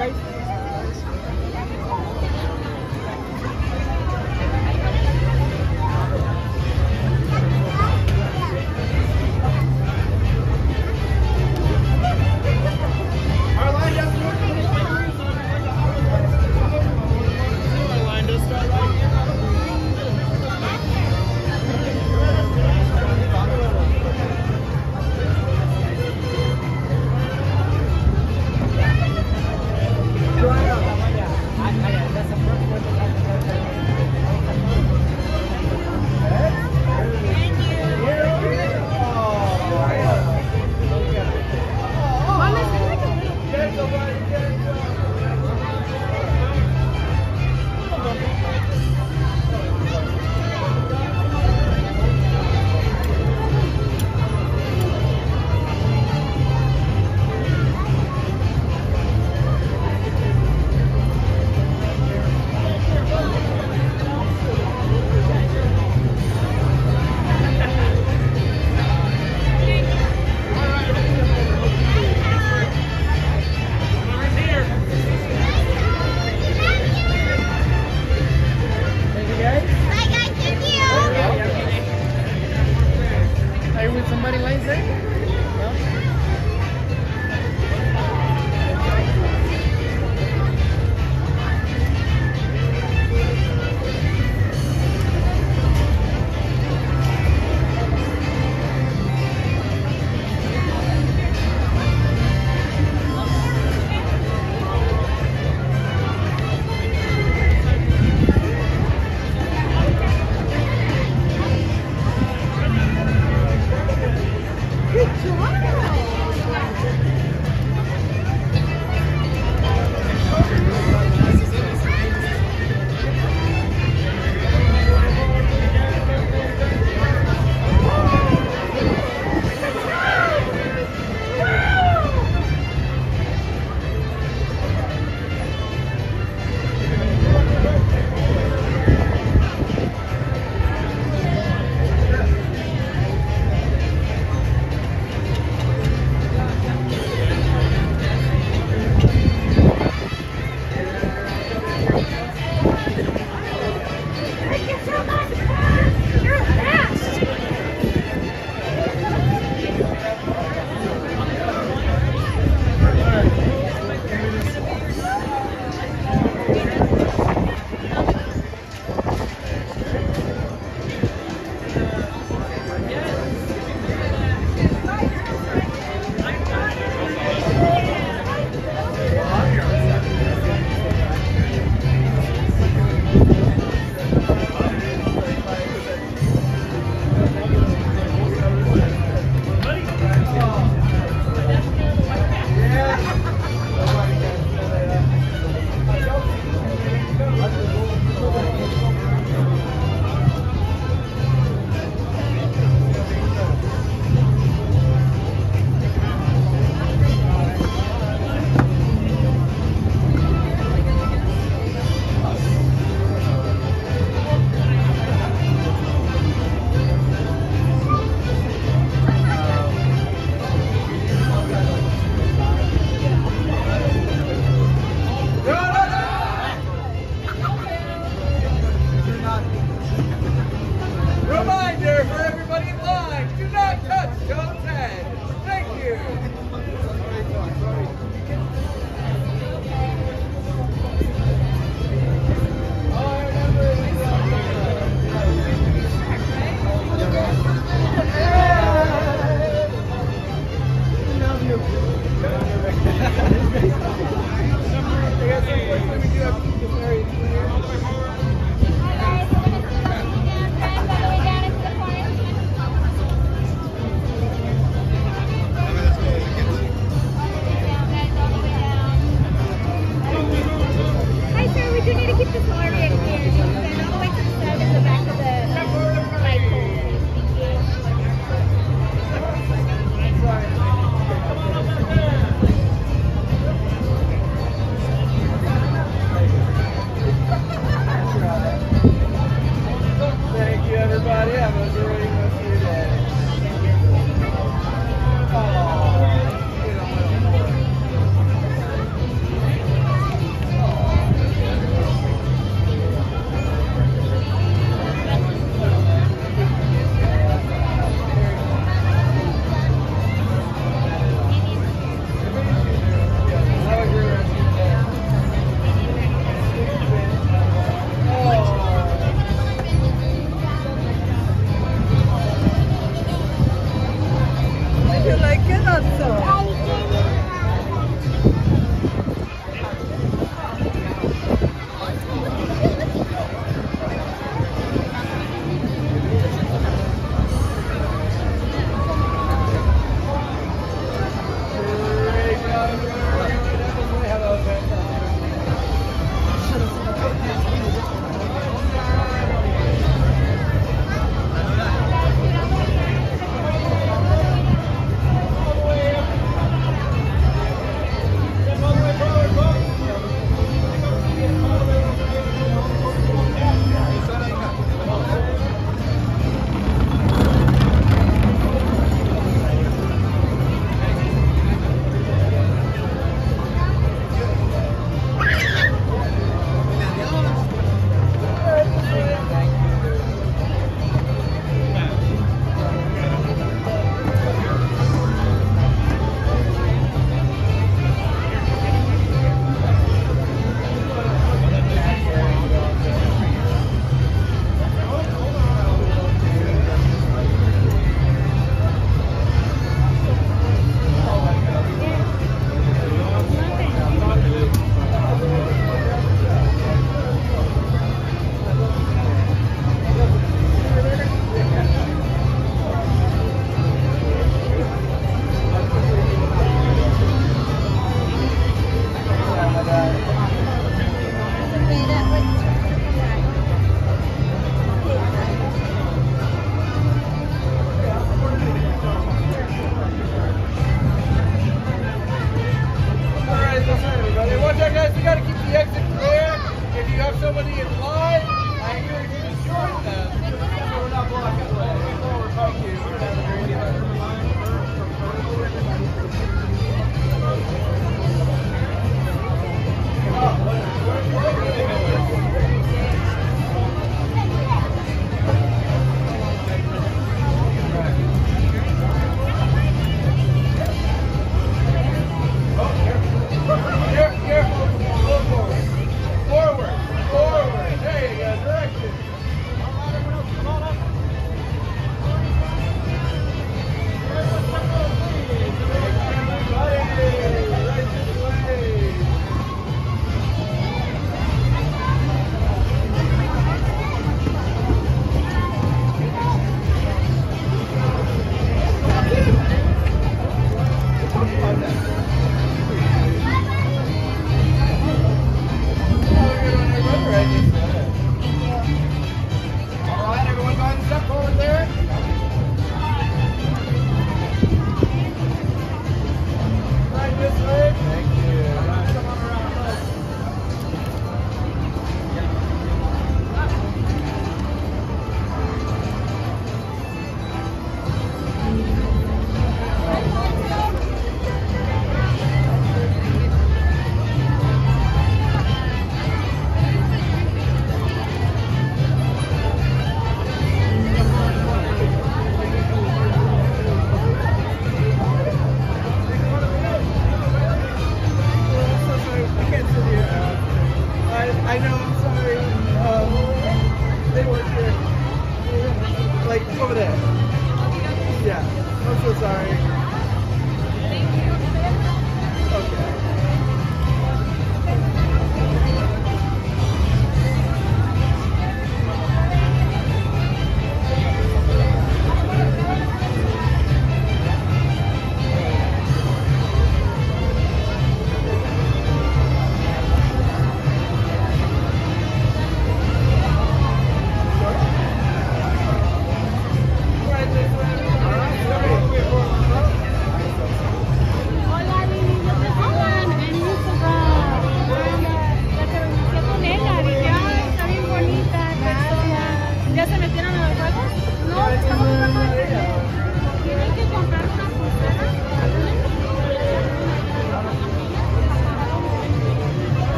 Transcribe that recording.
guys.